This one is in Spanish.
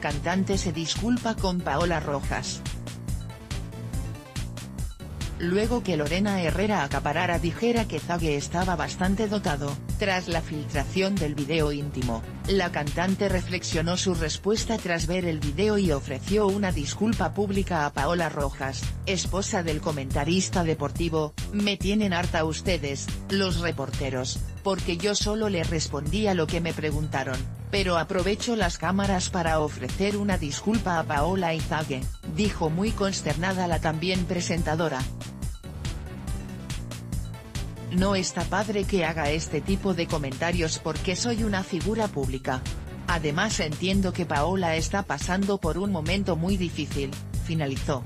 cantante se disculpa con Paola Rojas. Luego que Lorena Herrera acaparara dijera que Zague estaba bastante dotado, tras la filtración del video íntimo, la cantante reflexionó su respuesta tras ver el video y ofreció una disculpa pública a Paola Rojas, esposa del comentarista deportivo, me tienen harta ustedes, los reporteros, porque yo solo le respondí a lo que me preguntaron, pero aprovecho las cámaras para ofrecer una disculpa a Paola Izague, dijo muy consternada la también presentadora. No está padre que haga este tipo de comentarios porque soy una figura pública. Además entiendo que Paola está pasando por un momento muy difícil, finalizó.